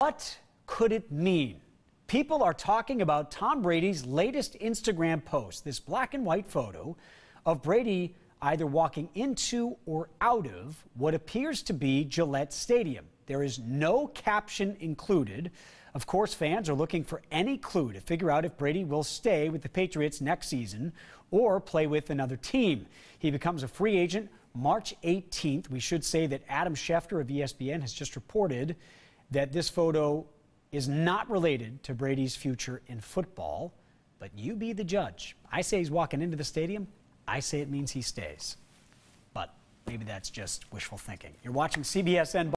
What could it mean? People are talking about Tom Brady's latest Instagram post, this black and white photo of Brady either walking into or out of what appears to be Gillette Stadium. There is no caption included. Of course, fans are looking for any clue to figure out if Brady will stay with the Patriots next season or play with another team. He becomes a free agent March 18th. We should say that Adam Schefter of ESPN has just reported that this photo is not related to Brady's future in football, but you be the judge. I say he's walking into the stadium. I say it means he stays. But maybe that's just wishful thinking. You're watching CBSN.